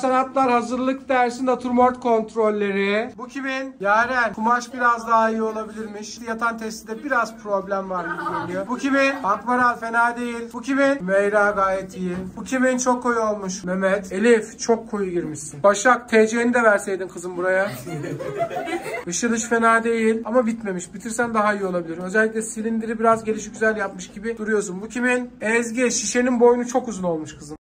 Sanatlar hazırlık dersinde natürmort kontrolleri. Bu kimin? Yaren. Kumaş biraz daha iyi olabilirmiş. Yatan testide biraz problem var gibi görünüyor. Bu kimin? Akmaral fena değil. Bu kimin? Meyra gayet iyi. Bu kimin? Çok koyu olmuş. Mehmet. Elif çok koyu girmişsin. Başak TC'ni de verseydin kızım buraya. Işıl dış fena değil ama bitmemiş. Bitirsen daha iyi olabilir. Özellikle silindiri biraz gelişi güzel yapmış gibi duruyorsun. Bu kimin? Ezgi. Şişenin boynu çok uzun olmuş kızım.